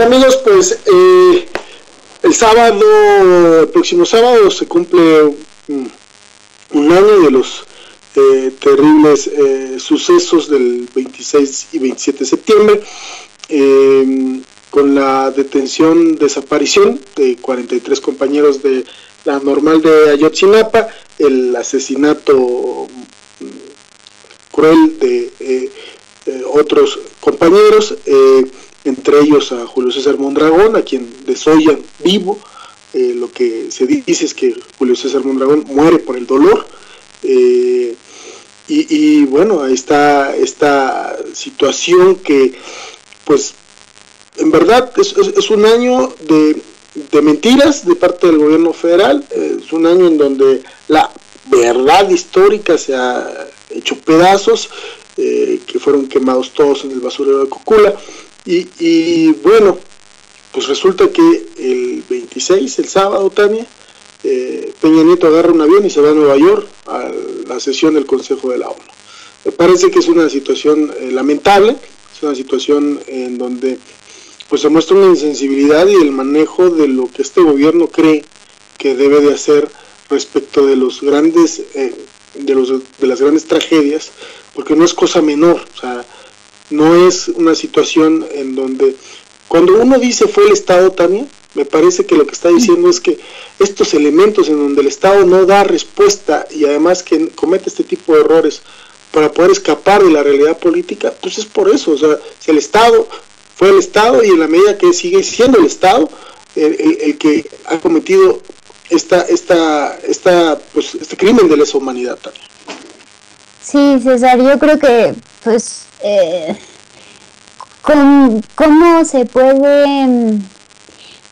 Amigos, pues eh, el sábado, el próximo sábado se cumple un, año de los eh, terribles eh, sucesos del 26 y 27 de septiembre, con la detención, desaparición de 43 compañeros de la normal de Ayotzinapa, el asesinato mm, cruel de otros compañeros entre ellos a Julio César Mondragón, a quien desollan vivo. Eh, lo que se dice es que Julio César Mondragón muere por el dolor. Eh, y, bueno, ahí está esta situación que, pues, en verdad es, un año de, de, mentiras de parte del gobierno federal, es un año en donde la verdad histórica se ha hecho pedazos, eh, que fueron quemados todos en el basurero de Cocula, y, bueno, pues resulta que el 26, el sábado, Tania, eh, Peña Nieto agarra un avión y se va a Nueva York a la sesión del Consejo de la ONU. Me parece que es una situación eh, lamentable, es una situación en donde pues se muestra una insensibilidad y el manejo de lo que este gobierno cree que debe de hacer respecto de los grandes eh, de los de las grandes tragedias porque no es cosa menor o sea no es una situación en donde cuando uno dice fue el Estado también, me parece que lo que está diciendo es que estos elementos en donde el Estado no da respuesta y además que comete este tipo de errores para poder escapar de la realidad política, pues es por eso, o sea, si el Estado fue el Estado y en la medida que sigue siendo el Estado el, que ha cometido esta, esta, esta, pues, este crimen de lesa humanidad también. Sí, César, yo creo que pues eh, ¿cómo, se puede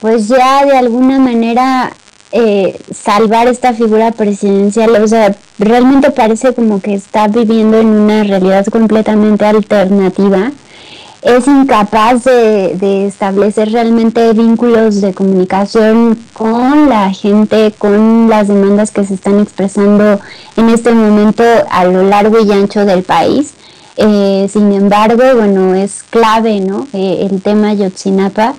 pues ya de alguna manera eh, salvar esta figura presidencial? O sea, realmente parece como que está viviendo en una realidad completamente alternativa es incapaz de, establecer realmente vínculos de comunicación con la gente, con las demandas que se están expresando en este momento a lo largo y ancho del país. Eh, sin embargo, bueno, es clave, ¿no? Eh, el tema Yotzinapa.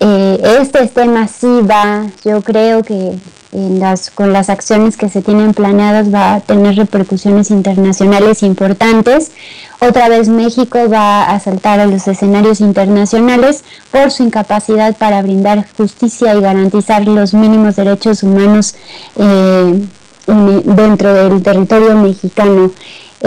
Eh, este tema sí va, yo creo que las, con las acciones que se tienen planeadas va a tener repercusiones internacionales importantes. Otra vez México va a saltar a los escenarios internacionales por su incapacidad para brindar justicia y garantizar los mínimos derechos humanos dentro del territorio mexicano.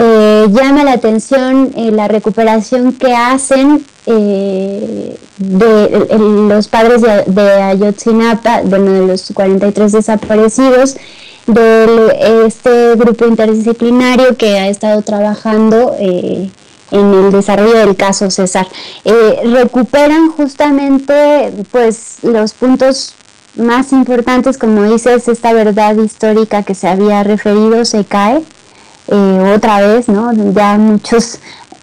Eh, llama la atención eh, la recuperación que hacen eh, de, los padres de, Ayotzinapa, bueno, de los 43 desaparecidos, de este grupo interdisciplinario que ha estado trabajando en el desarrollo del caso César. recuperan justamente pues los puntos más importantes, como dices, esta verdad histórica que se había referido se cae eh, otra vez, ¿no? Ya muchos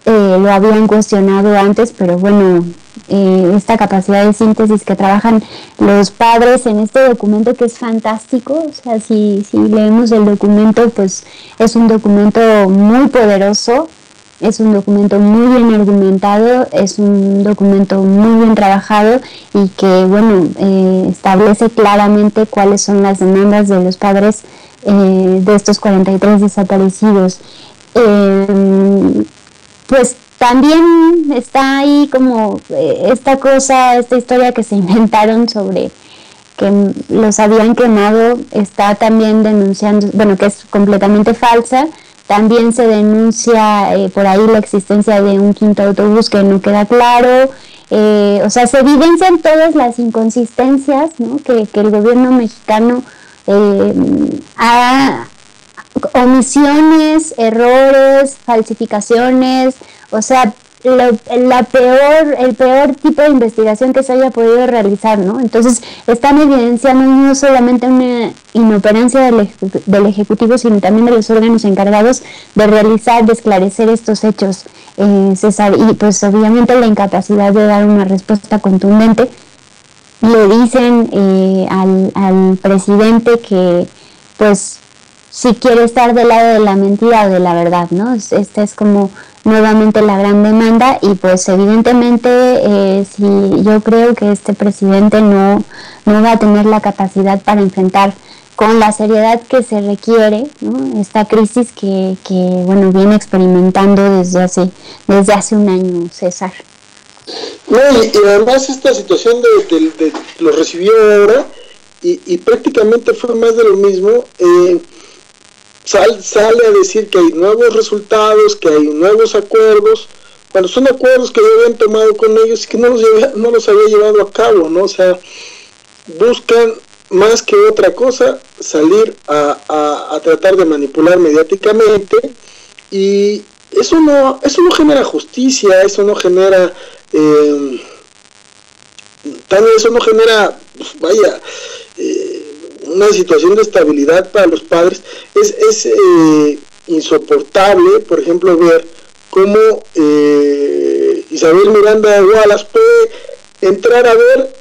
eh, lo habían cuestionado antes, pero bueno, eh, esta capacidad de síntesis que trabajan los padres en este documento que es fantástico, o sea, si, si leemos el documento, pues es un documento muy poderoso, es un documento muy bien argumentado, es un documento muy bien trabajado y que, bueno, establece claramente cuáles son las demandas de los padres eh, de estos 43 desaparecidos. Eh, pues también está ahí como eh, esta cosa, esta historia que se inventaron sobre que los habían quemado, está también denunciando, bueno, que es completamente falsa. También se denuncia por ahí la existencia de un quinto autobús que no queda claro. o sea, se evidencian todas las inconsistencias que, que el gobierno mexicano eh, a omisiones, errores, falsificaciones, o sea, la peor, el peor tipo de investigación que se haya podido realizar, ¿no? Entonces, están evidenciando no solamente una inoperancia del, del Ejecutivo, sino también de los órganos encargados de realizar, de esclarecer estos hechos, eh, y pues obviamente la incapacidad de dar una respuesta contundente le dicen eh, al, presidente que pues si quiere estar del lado de la mentira o de la verdad, ¿no? Esta es como nuevamente la gran demanda y pues evidentemente eh, si yo creo que este presidente no, no va a tener la capacidad para enfrentar con la seriedad que se requiere esta crisis que, que, bueno viene experimentando desde hace desde hace un año César no y, además esta situación de, lo recibió ahora y, prácticamente fue más de lo mismo eh, sale a decir que hay nuevos resultados que hay nuevos acuerdos cuando son acuerdos que ya habían tomado con ellos y que no los, no los había llevado a cabo no o sea buscan más que otra cosa, salir a, a, tratar de manipular mediáticamente y eso no, eso no genera justicia, eso no genera, eh, eso no genera, pues, vaya, eh, una situación de estabilidad para los padres. Es, es eh, insoportable, por ejemplo, ver cómo eh, Isabel Miranda Wallace puede entrar a ver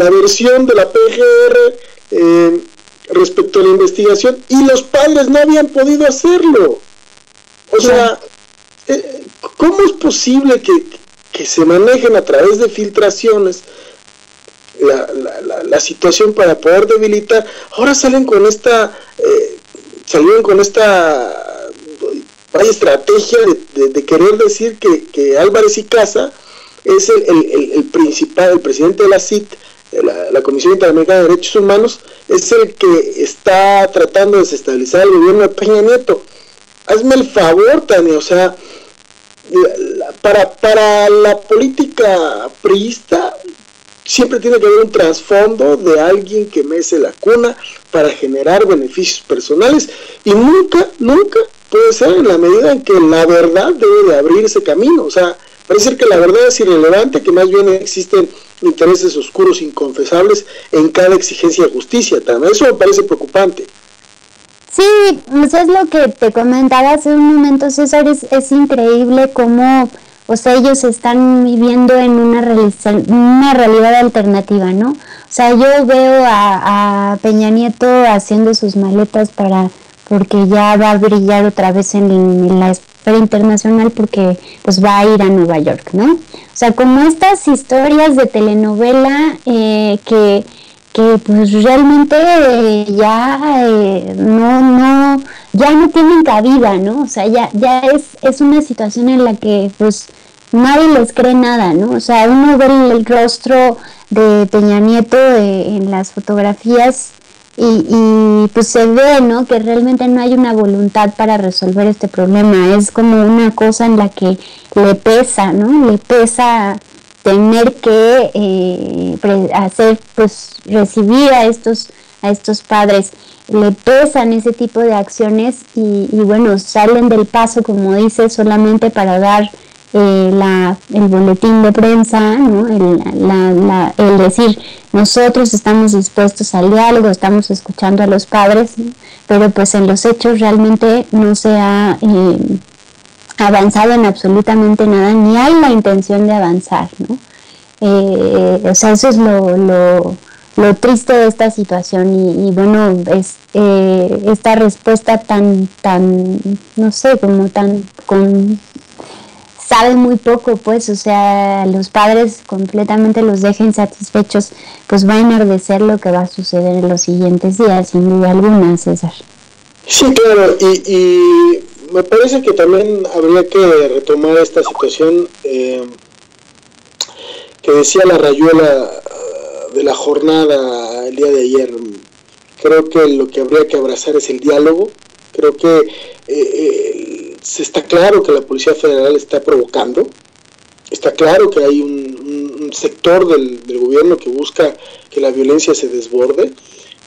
la versión de la PGR eh, respecto a la investigación y los padres no habían podido hacerlo. O sea, eh, ¿cómo es posible que, se manejen a través de filtraciones la, situación para poder debilitar? Ahora salen con esta, eh, salieron con esta vaya estrategia de, querer decir que, que Álvarez y Casa es el, principal, el presidente de la CIT, la, Comisión Interamericana de Derechos Humanos, es el que está tratando de desestabilizar el gobierno de Peña Nieto. Hazme el favor, Tania, o sea, para, para la política priista siempre tiene que haber un trasfondo de alguien que mece la cuna para generar beneficios personales y nunca, nunca puede ser en la medida en que la verdad debe de abrir ese camino. O sea, Parece que la verdad es irrelevante, que más bien existen intereses oscuros inconfesables en cada exigencia de justicia. También. Eso me parece preocupante. Sí, pues es lo que te comentaba hace un momento, César, es, es increíble cómo, o sea, ellos están viviendo en una, una realidad alternativa, ¿no? O sea, yo veo a, a Peña Nieto haciendo sus maletas para porque ya va a brillar otra vez en, la esfera internacional porque pues va a ir a Nueva York, ¿no? O sea, como estas historias de telenovela eh, que, que pues realmente eh, ya eh, no, no, ya no tienen cabida, ¿no? O sea, ya, ya es, es una situación en la que pues nadie les cree nada, ¿no? O sea, uno ve el, rostro de Peña Nieto en las fotografías y, pues se ve, ¿no? Que realmente no hay una voluntad para resolver este problema. Es como una cosa en la que le pesa, ¿no? Le pesa tener que eh, hacer, pues recibir a estos, a estos padres. Le pesan ese tipo de acciones y, y bueno, salen del paso, como dice, solamente para dar eh, la, el boletín de prensa, ¿no? el, la, el, decir nosotros estamos dispuestos al diálogo, estamos escuchando a los padres, pero pues en los hechos realmente no se ha eh, avanzado en absolutamente nada, ni hay la intención de avanzar. ¿no? Eh, o sea, eso es lo, lo, lo, triste de esta situación y, y bueno, es esta respuesta tan, tan, no sé, como tan con saben muy poco, pues, o sea, los padres completamente los dejen satisfechos, pues va a enardecer lo que va a suceder en los siguientes días, sin duda alguna, César. Sí, claro, y, me parece que también habría que retomar esta situación eh, que decía la rayuela eh, de la jornada el día de ayer. Creo que lo que habría que abrazar es el diálogo. Creo que eh, se está claro que la Policía Federal está provocando, está claro que hay un, sector del, gobierno que busca que la violencia se desborde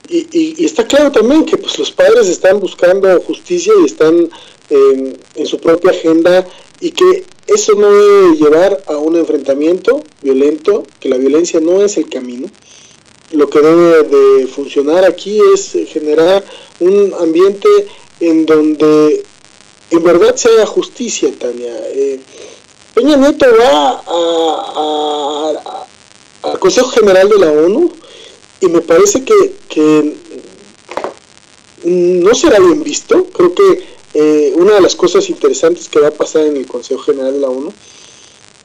y, está claro también que pues, los padres están buscando justicia y están en su propia agenda y que eso no debe llevar a un enfrentamiento violento, que la violencia no es el camino. Lo que debe de funcionar aquí es generar un ambiente en donde en verdad se haga justicia, Tania. Eh, Peña Nieto va al Consejo General de la ONU y me parece que, no será bien visto. Creo que eh, una de las cosas interesantes que va a pasar en el Consejo General de la ONU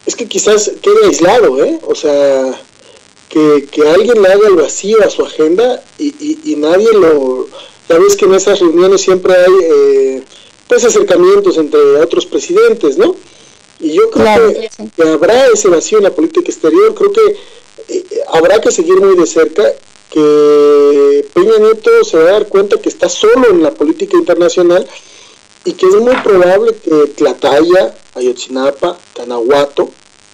es que quizás quede aislado, ¿eh? O sea, que, alguien le haga el vacío a su agenda y, nadie lo... Ya ves que en esas reuniones siempre hay eh, pues acercamientos entre otros presidentes, ¿no? Y yo creo que, habrá ese vacío en la política exterior, creo que habrá que seguir muy de cerca que Peña Nieto se va a dar cuenta que está solo en la política internacional y que es muy probable que Tlataya, Ayotzinapa, Canahuato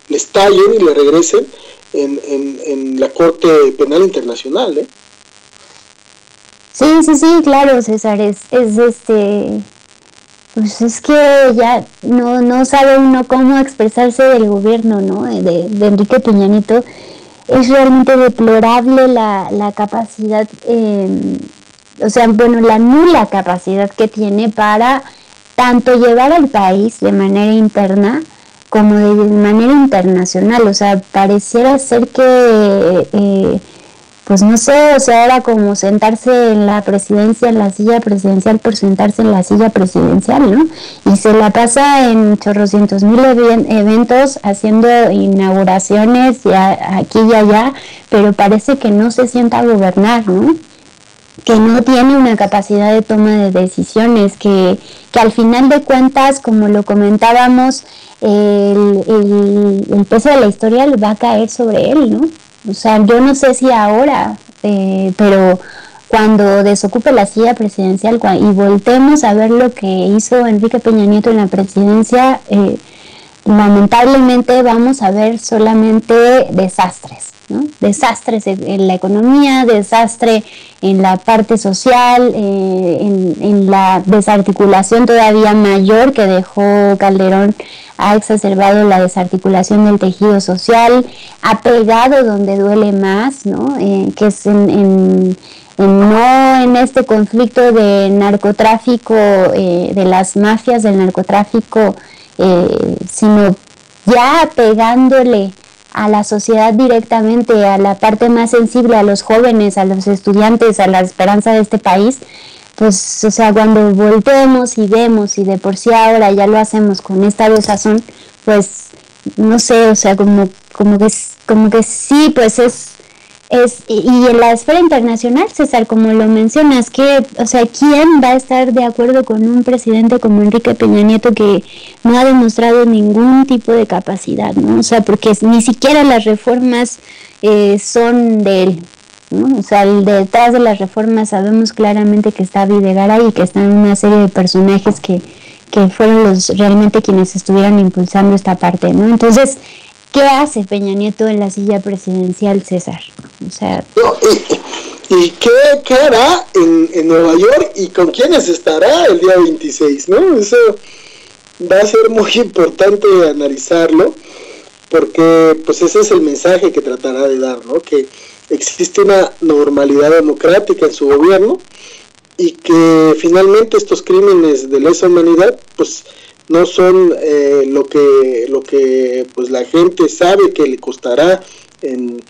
le estallen y le regresen en, en, la Corte Penal Internacional. ¿eh? Sí, sí, sí, claro, César, es, es este... Pues es que ya no, no sabe uno cómo expresarse del gobierno, ¿no? De, de Enrique Peña Nieto es realmente deplorable la, la capacidad, eh, o sea, bueno, la nula capacidad que tiene para tanto llevar al país de manera interna como de manera internacional. O sea, pareciera ser que eh, pues no sé, o sea, era como sentarse en la presidencia, en la silla presidencial por sentarse en la silla presidencial, ¿no? Y se la pasa en chorrocientos mil eventos haciendo inauguraciones ya, aquí y allá, pero parece que no se sienta a gobernar, ¿no? que no tiene una capacidad de toma de decisiones, que, que al final de cuentas, como lo comentábamos, el, el, el peso de la historia va a caer sobre él, ¿no? O sea, yo no sé si ahora, eh, pero cuando desocupe la silla presidencial y voltemos a ver lo que hizo Enrique Peña Nieto en la presidencia, eh, lamentablemente vamos a ver solamente desastres, ¿no? desastres en, la economía, desastre en la parte social, eh, en, en, la desarticulación todavía mayor que dejó Calderón ha exacerbado la desarticulación del tejido social, ha pegado donde duele más, ¿no? Eh, que es en, no en este conflicto de narcotráfico, eh, de las mafias del narcotráfico, eh, sino ya pegándole a la sociedad directamente, a la parte más sensible, a los jóvenes, a los estudiantes, a la esperanza de este país, pues, o sea, cuando volteemos y vemos y de por sí ahora ya lo hacemos con esta desazón, pues, no sé, o sea, como, como que, como que sí, pues es, es, y en la esfera internacional, César, como lo mencionas, que, o sea, ¿quién va a estar de acuerdo con un presidente como Enrique Peña Nieto que no ha demostrado ningún tipo de capacidad, ¿no? O sea, porque ni siquiera las reformas eh, son de él, o sea, detrás de las reformas sabemos claramente que está Videgaray y que están una serie de personajes que, fueron los realmente quienes estuvieron impulsando esta parte, ¿no? Entonces, ¿qué hace Peña Nieto en la silla presidencial, César? O sea... ¿Y, qué, hará en, en, Nueva York y con quiénes estará el día 26, no? Eso va a ser muy importante analizarlo porque pues ese es el mensaje que tratará de dar, ¿no? Que existe una normalidad democrática en su gobierno y que finalmente estos crímenes de lesa humanidad pues no son eh, lo que lo que pues la gente sabe que le costará en,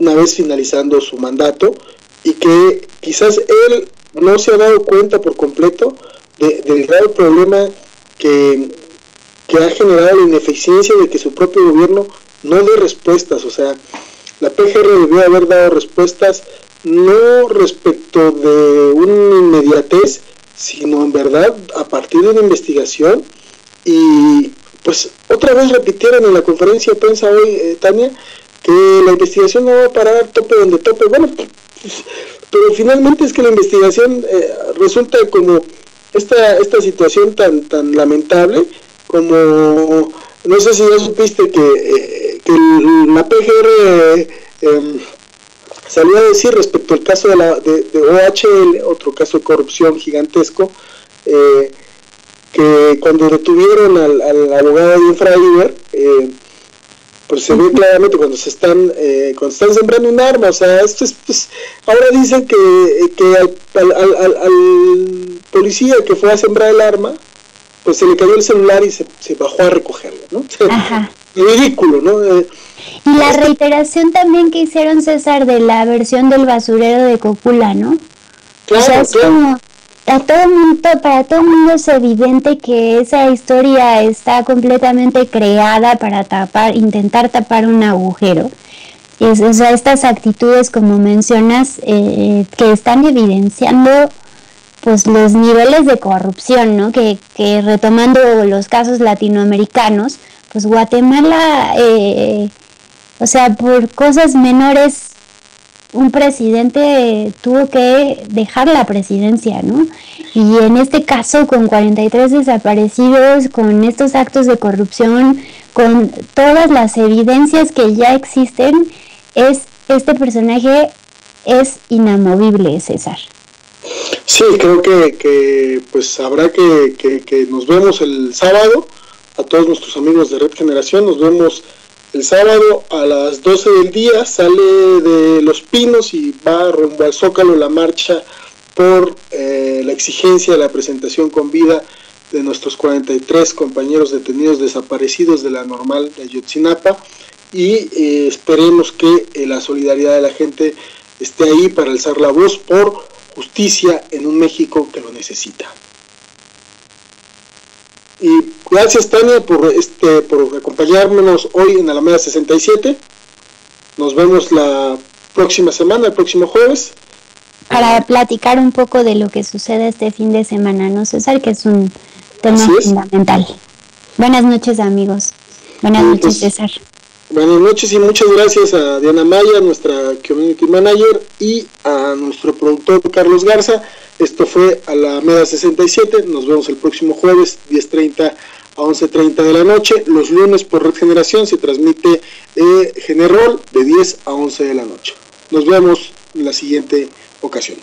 una vez finalizando su mandato y que quizás él no se ha dado cuenta por completo del grave problema que, que ha generado la ineficiencia de que su propio gobierno no dé respuestas, o sea, la PGR debió haber dado respuestas no respecto de una inmediatez, sino en verdad a partir de una investigación y pues otra vez repitieron en la conferencia de prensa hoy, eh, Tania, que la investigación no va a parar tope donde tope. Bueno, pues, pero finalmente es que la investigación eh, resulta como esta, esta situación tan, tan lamentable como no sé si ya supiste que, eh, que la PGR em, salió a decir respecto al caso de, la, de, OHL, otro caso de corrupción gigantesco, eh, que cuando detuvieron al, al abogado de Infraliber, eh, pues se ve claramente cuando se están cuando están sembrando un arma, o sea, esto es, pues, ahora dicen que, que al, al, al, policía que fue a sembrar el arma, pues se le cayó el celular y se, bajó a recogerlo, ¿no? Ajá. Ridículo, ¿no? Eh, y la reiteración también que hicieron César de la versión del basurero de Copula, ¿no? Claro, o sea, es Como, a todo mundo, para todo el mundo es evidente que esa historia está completamente creada para tapar, intentar tapar un agujero. Es, o sea, estas actitudes, como mencionas, eh, que están evidenciando pues los niveles de corrupción, ¿no? Que, que retomando los casos latinoamericanos, pues Guatemala, eh, o sea, por cosas menores un presidente tuvo que dejar la presidencia, ¿no? Y en este caso, con 43 desaparecidos, con estos actos de corrupción, con todas las evidencias que ya existen, es este personaje es inamovible, César. Sí, creo que, pues habrá que, que, que nos vemos el sábado, a todos nuestros amigos de Red Generación, nos vemos el sábado a las 12 del día. Sale de Los Pinos y va rumbo al Zócalo la marcha por eh, la exigencia de la presentación con vida de nuestros 43 compañeros detenidos desaparecidos de la normal de Ayotzinapa. Y eh, esperemos que eh, la solidaridad de la gente esté ahí para alzar la voz por justicia en un México que lo necesita. Y gracias Tania por este por acompañarnos hoy en Alameda 67. Nos vemos la próxima semana, el próximo jueves. Para platicar un poco de lo que sucede este fin de semana, ¿no, César? Que es un tema fundamental. Buenas noches, amigos. Buenas noches, pues, César. Buenas noches y muchas gracias a Diana Maya, nuestra community manager, y a nuestro productor Carlos Garza. Esto fue a la MEDA 67. Nos vemos el próximo jueves, 10.30 a 11.30 de la noche. Los lunes por Red Generación se transmite eh, General de 10 a 11 de la noche. Nos vemos en la siguiente ocasión.